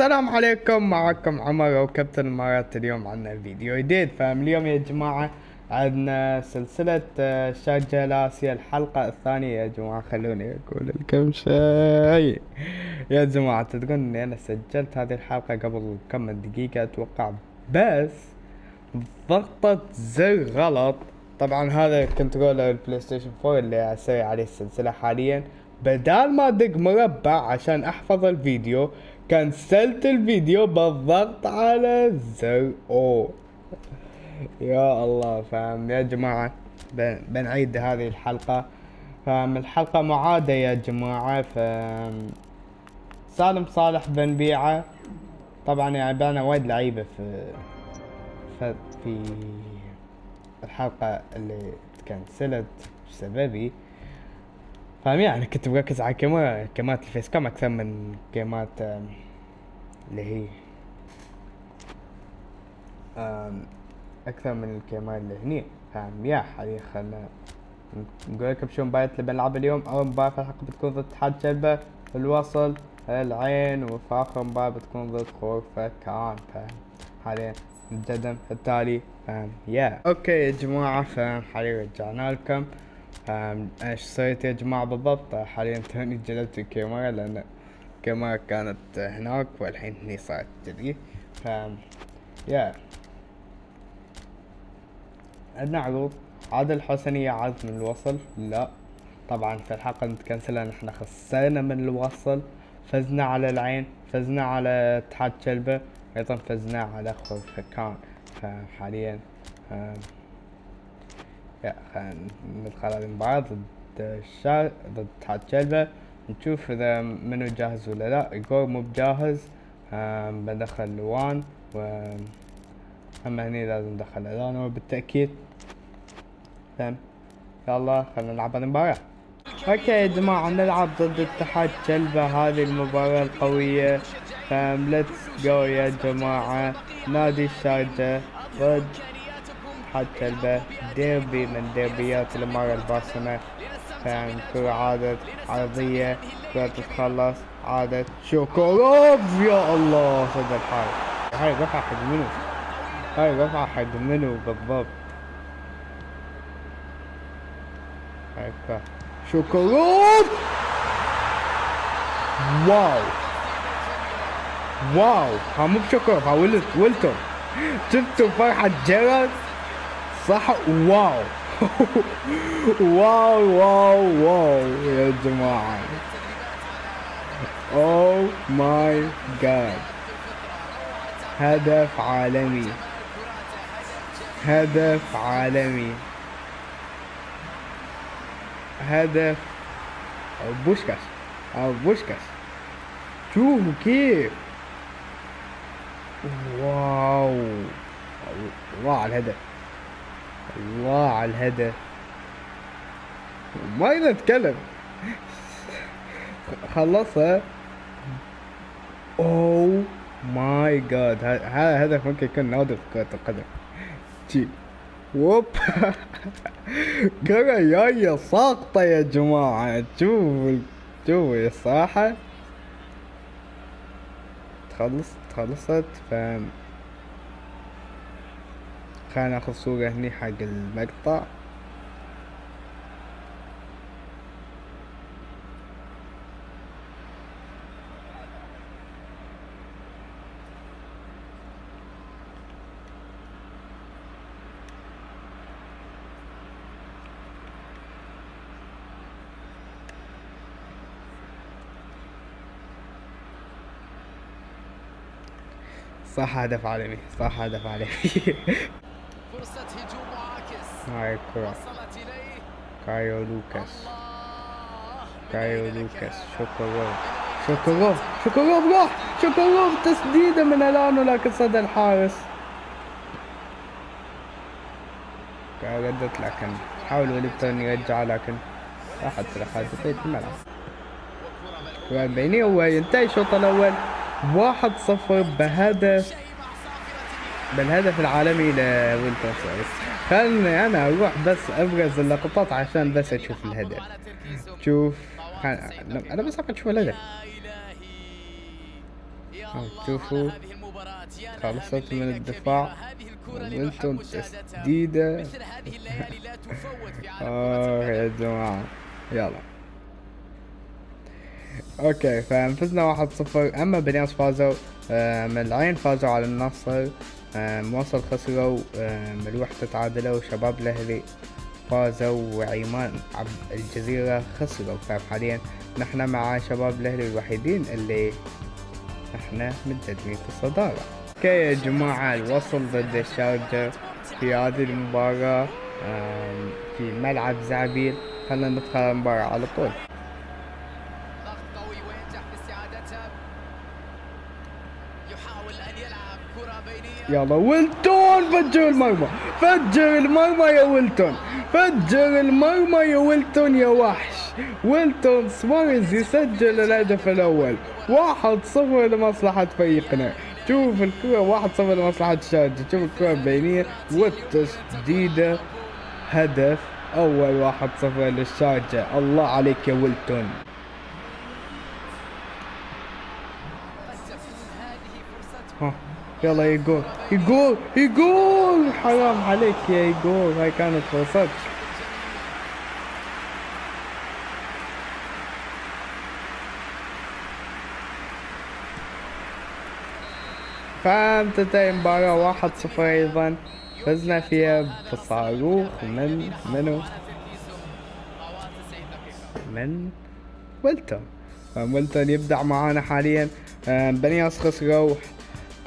السلام عليكم معكم عمر وكابتن الامارات اليوم عندنا فيديو جديد. فاليوم يا جماعة عندنا سلسلة آه، شارجة لاسيا الحلقة الثانية يا جماعة خلوني أقول لكم شيء. يا جماعة تدرون إني أنا سجلت هذه الحلقة قبل كم دقيقة؟ أتوقع بس ضغطت زر غلط. طبعا هذا controller ال PlayStation 4 اللي أسوي عليه السلسلة حاليا. بدال ما أدق مربع عشان أحفظ الفيديو كنسلت الفيديو بالضغط على زر أو. يا الله فاهم. يا جماعة بن- بنعيد هذه الحلقة. فاهم الحلقة معادة يا جماعة ف سالم صالح بنبيعه طبعا يعني بعنا وايد لعيبة في في الحلقة اللي تكنسلت بسببي. فاهم؟ يعني كنت مركز على كما كامات الفيس كام أكثر من آم، اللي هي أكثر من الكامات اللي هني. فاهم؟ يا حاليا خلنا نقول لكم شو المباريات اللي بنلعبها اليوم. أول مباراة في الحلقة بتكون ضد اتحاد شلبة الوصل العين وفي آخر مباراة بتكون ضد خورفة كان. فاهم؟ حاليا الجدم التالي. فاهم؟ يا. okay يا جماعة فاهم؟ حاليا رجعنا لكم. إيش سويت يا جماعة بالضبط؟ حاليا توني جلبت الكاميرا لأن الكاميرا كانت هناك والحين هني صارت كذي فاهم يا. عندنا عروض عادل حسني عاد من الوصل؟ لا. طبعا في الحلقة متكنسلة نحن خسرنا من الوصل. فزنا على العين فزنا على اتحاد شلبة أيضا فزنا على خرفكان فحاليا ندخل هذه المباراة ضد الشار ضد اتحاد شلبة نشوف إذا منو جاهز ولا لا. ايجور مو بجاهز بدخل لوان و اما هني لازم ندخل. الانو بالتأكيد تمام يلا خلينا نلعب المباراة. okay يا جماعة نلعب ضد اتحاد شلبة. هذه المباراة القوية. فام let's go يا جماعة. نادي الشارجة ضد اتحاد شلبة ديربي من ديربيات الامارة الباسمة فام كرة عادت عرضية كرة تتخلص عادت. شوكوروف يا الله صد الحارس هاي رفعة حق منو؟ هاي رفعة حق منو بالضبط؟ هيك شوكولات واو. واو. ها مو بشوكولات ها ولت ولتون شفتوا فرحة جيرارد صح واو. واو واو واو يا جماعة. أو ماي جاد هدف عالمي. هدف عالمي. هدف أو بوشكاش. أو بوشكاش. شوفوا كيف؟ واو على الهدف. الله على الهدف ما نتكلم. خلصها اوه my God هذا هدف ممكن يكون نادر في كرة القدم. جي. ووب. كرة جاية ساقطة يا جماعة. شوفوا شوفوا الصراحة تخلص تخلصت. ف خلينا ناخذ صورة هني حق المقطع. صح هدف عالمي صح هدف عالمي. هاي الكرة كايو لوكاس كايو لوكاس شوكوروف شوكوروف شوكوروف راح شوكوروف تسديدة من الانو لكن صد الحارس ردت لكن حاول ويلتون يرجع لكن راحت لخالد بقية الملعب بيني هو ينتهي الشوط الأول واحد صفر بهدف بالهدف العالمي لوينتر سويس خلني أنا أروح بس أبرز اللقطات عشان بس أشوف الهدف. شوف أنا بس أبغى أشوف الهدف. شوفوا خلصت من الدفاع. وأنتم تسديدة. اوه يا جماعة. يلا. okay فنحن فزنا 1-0 أما بنياس فازوا آه، من العين فازوا على النصر. آم، وصل خسروا آم، الوحدة تعادلوا شباب الاهلي فازوا وعيمان الجزيرة خسروا. فحاليا نحن مع شباب الاهلي الوحيدين اللي إحنا متقدمين في الصدارة. okay يا جماعة الوصل ضد الشارجة في هذه المباراة في ملعب زعبيل. خلينا ندخل المباراة على طول. يحاول أن يلعب كرة بينية. يلا ويلتون فجر المرمى. فجر المرمى يا ويلتون. فجر المرمى يا ويلتون يا وحش. ويلتون سواريز يسجل الهدف الأول. واحد صفر لمصلحة فريقنا. شوف الكرة واحد صفر لمصلحة الشارجة شوف الكرة البينية. والتسديدة هدف. أول واحد صفر للشارجة. الله عليك يا ويلتون قد تكون هذه فرصة ها يلا ايجور ايجور ايجور حرام عليك يا ايجور هاي كانت فرصتك فانتهت المباراة واحد صفر أيضا. فزنا فيها بصاروخ من منو؟ طوال 90 دقيقة من؟ ويلتون ويلتون يبدع معانا حاليا. آم، بنياس خسروا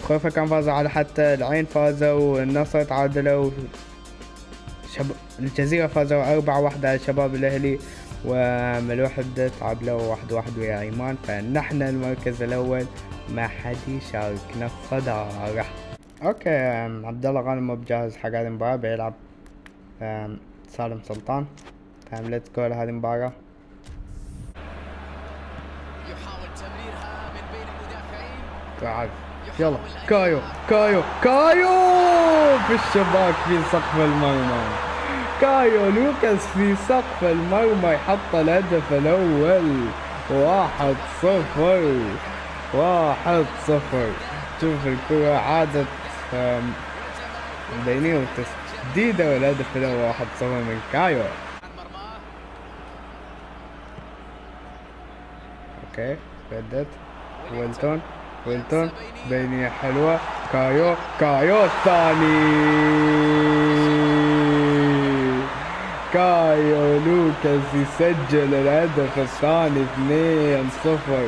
خوفا كان فازوا على حتى العين فازوا النصر تعادلوا. شب... الجزيرة فازوا أربعة واحدة على شباب الأهلي والوحدة تعادلوا واحد واحد ويا عيمان فنحن المركز الأول ما حد يشاركنا الصدارة okay آم، عبد الله غانم مو بجاهز حق هذه المباراة بيلعب سالم سلطان. فام let's go لهذه المباراة. يحاول تمريرها من بين المدافعين. تعال. يلا. كايو. كايو. كايو! في الشباك في سقف المرمى كايو لوكاس في سقف المرمى يحط الهدف الأول. واحد صفر. واحد صفر. شوف الكرة عادت آم، بينية وتسديدة والهدف الأول واحد صفر من كايو. okay. بدت ويلتون. ويلتون بينية حلوة كايو كايو الثاني. كايو لوكاس يسجل الهدف الثاني اثنين صفر.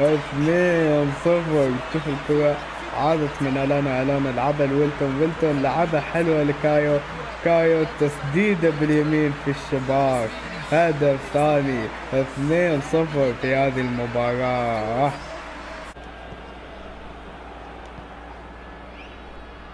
اثنين صفر. شوف الكرة عادت من الانا الانا لعبها لويلتون ويلتون لعبها حلوة لكايو. كايو تسديدة باليمين في الشباك. هدف ثاني اثنين صفر في هذه المباراة.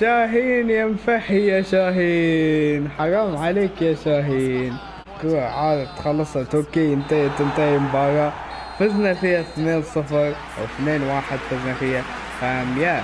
شاهين يا مفحي يا شاهين. حرام عليك يا شاهين. كرة عادت خلصت okay انتهت انتهي المباراة فزنا فيها 2 0 أو 2 1 فزنا فيها. ام يا.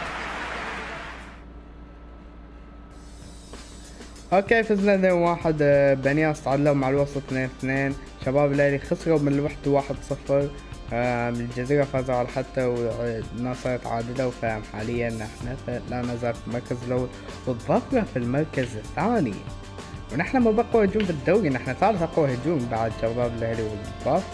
okay فزنا 2 1 بنياس تعادلوا مع الوصل 2 2 شباب الأهلي خسروا من الوحدة 1 0 الجزيرة فازوا على حتى والنصر تعادلوا حاليا إحنا لا نزال في المركز الأول والظفرة في المركز الثاني. ونحن ما بقوا هجوم بالدوري نحن ثالث أقوى هجوم بعد شباب الاهلي والضف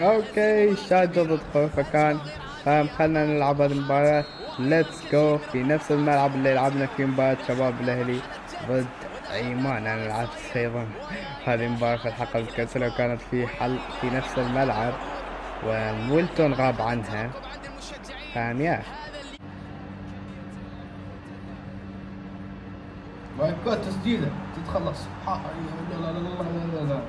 okay شارجة ضد خورفكان خلنا نلعب هذه المباراة. let's go في نفس الملعب اللي لعبنا فيه مباراة شباب الاهلي ضد عيمان أنا لعبت أيضا. هذه المباراة في الحلقة متكنسلة وكانت في حل في نفس الملعب وويلتون غاب عنها. فاهم يا جاد تسديده تتخلص. لا لا لا لا لا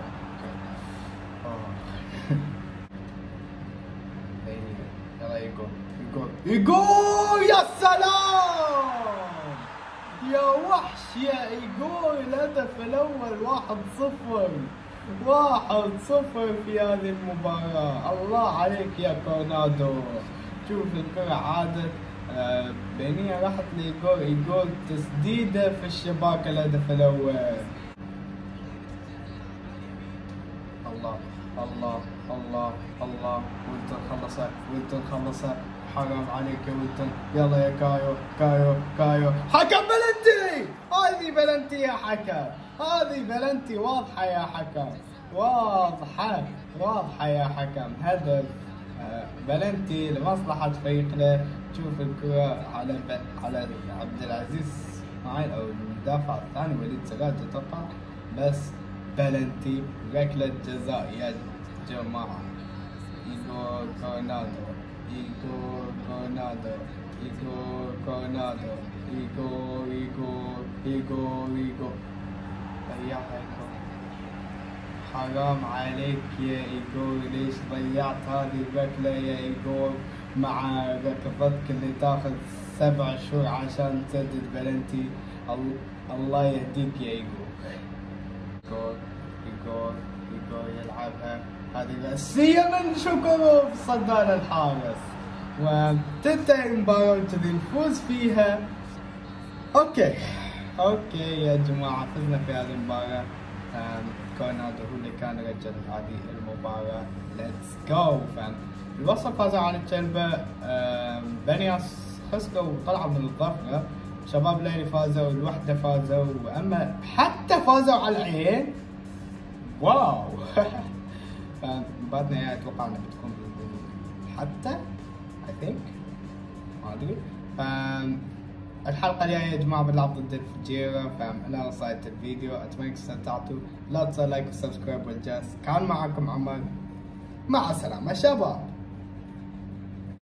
لا يجول يجول يا يا سلام! يا وحش يا ايجور الهدف الأول واحد صفر. واحد صفر في هذه المباراة. الله عليك يا كورونادو شوف الكرة عادت. آه، بينية راحت لإيجور إيجور تسديدة في الشباك الهدف الأول الله الله الله الله. ويلتون خلصها ويلتون خلصها. حرام عليك يا ويلتون. يلا يا كايو كايو كايو. حكم بلنتي بلنتي يا حكم. هذه بلنتي واضحة يا حكم. واضحة واضحة يا حكم. هدف آه، بلنتي لمصلحة فريقنا. تشوف الكرة على. على عبد العزيز إسماعيل أو المدافع الثاني وليد سراج أتوقع. بس بلنتي ركلة جزاء يا جماعة. ايجور كورنادو ايجور كورنادو ايجور كورنادو ايجور ايجور ايجور ايجور ضيعها حرام عليك يا ايجور ليش ضيعت هذه الركلة يا ايجور مع ركضتك اللي تاخذ سبع شهور عشان تسدد بلنتي. ال- الله يهديك يا ايجور ايجور ايجور ايجور يلعبها. هذه رأسية من شكروف صدى للحارس وتنتهي المباراة وتبي الفوز فيها. okay. okay يا جماعة فزنا في هذه المباراة. أم، كورنادو هو اللي كان رجل هذه المباراة. let's go فالوصل فازوا على كلباء أم، بني ياس خسروا وطلعوا من الظفرة شباب الأهلي فازوا الوحدة فازوا. وأما حتا فازوا على العين. wow. فمباراتنا أتوقع إنها بتكون حتا I think ما أدري. الحلقة الجاية يا جماعة بنلعب ضد الفجيرة فأنا وصلت الفيديو. أتمنى إنكم استمتعتوا. لا تنسوا like و subscribe والجرس كان معكم عمر. مع السلامة. شباب.